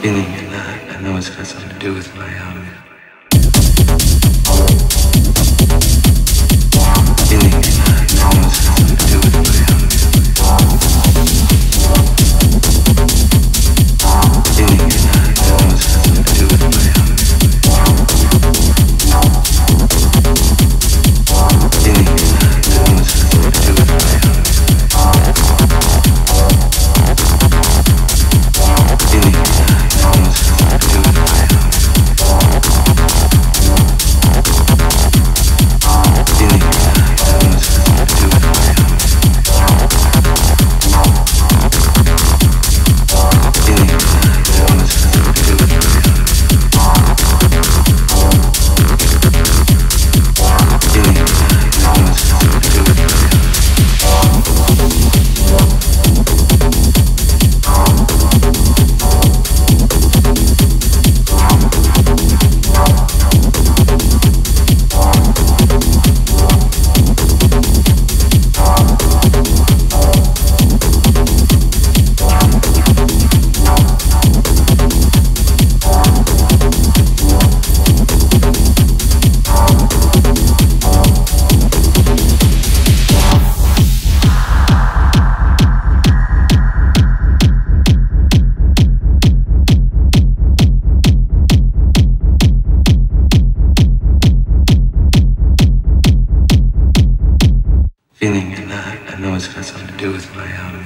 feeling and that. I know it's got something to do with my um. Feeling and that. I know it's feeling, and I know it's got something to do with my um,